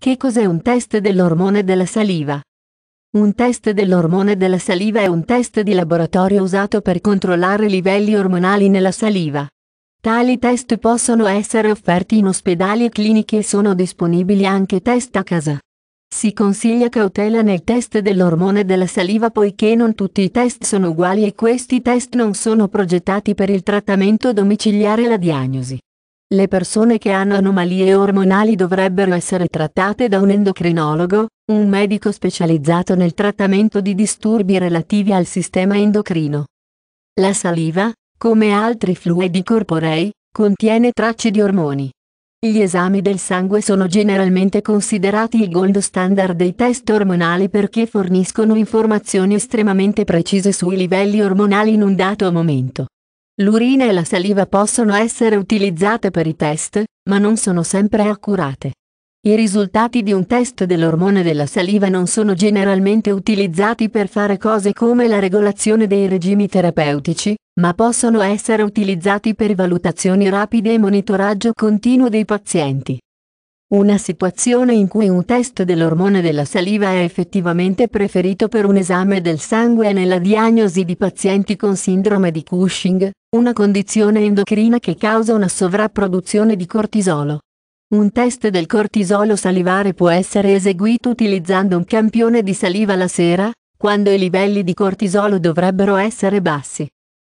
Che cos'è un test dell'ormone della saliva? Un test dell'ormone della saliva è un test di laboratorio usato per controllare livelli ormonali nella saliva. Tali test possono essere offerti in ospedali e cliniche e sono disponibili anche test a casa. Si consiglia cautela nel test dell'ormone della saliva poiché non tutti i test sono uguali e questi test non sono progettati per il trattamento domiciliare e la diagnosi. Le persone che hanno anomalie ormonali dovrebbero essere trattate da un endocrinologo, un medico specializzato nel trattamento di disturbi relativi al sistema endocrino. La saliva, come altri fluidi corporei, contiene tracce di ormoni. Gli esami del sangue sono generalmente considerati il gold standard dei test ormonali perché forniscono informazioni estremamente precise sui livelli ormonali in un dato momento. L'urina e la saliva possono essere utilizzate per i test, ma non sono sempre accurate. I risultati di un test dell'ormone della saliva non sono generalmente utilizzati per fare cose come la regolazione dei regimi terapeutici, ma possono essere utilizzati per valutazioni rapide e monitoraggio continuo dei pazienti. Una situazione in cui un test dell'ormone della saliva è effettivamente preferito per un esame del sangue nella diagnosi di pazienti con sindrome di Cushing, una condizione endocrina che causa una sovrapproduzione di cortisolo. Un test del cortisolo salivare può essere eseguito utilizzando un campione di saliva la sera, quando i livelli di cortisolo dovrebbero essere bassi.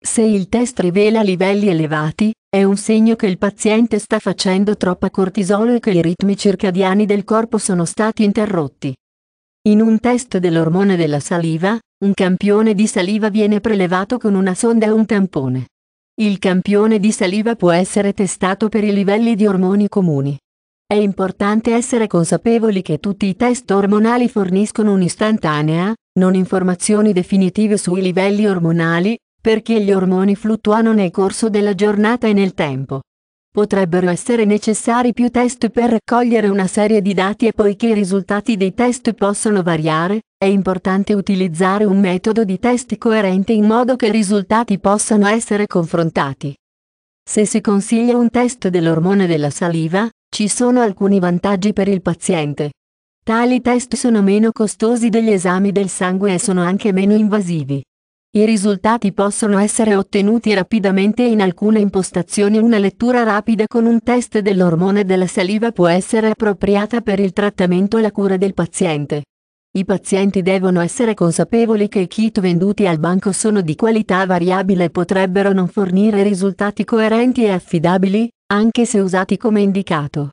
Se il test rivela livelli elevati, è un segno che il paziente sta facendo troppa cortisolo e che i ritmi circadiani del corpo sono stati interrotti. In un test dell'ormone della saliva, un campione di saliva viene prelevato con una sonda o un tampone. Il campione di saliva può essere testato per i livelli di ormoni comuni. È importante essere consapevoli che tutti i test ormonali forniscono un'istantanea, non informazioni definitive sui livelli ormonali, perché gli ormoni fluttuano nel corso della giornata e nel tempo. Potrebbero essere necessari più test per raccogliere una serie di dati e poiché i risultati dei test possono variare, è importante utilizzare un metodo di test coerente in modo che i risultati possano essere confrontati. Se si consiglia un test dell'ormone della saliva, ci sono alcuni vantaggi per il paziente. Tali test sono meno costosi degli esami del sangue e sono anche meno invasivi. I risultati possono essere ottenuti rapidamente in alcune impostazioni una lettura rapida con un test dell'ormone della saliva può essere appropriata per il trattamento e la cura del paziente. I pazienti devono essere consapevoli che i kit venduti al banco sono di qualità variabile e potrebbero non fornire risultati coerenti e affidabili, anche se usati come indicato.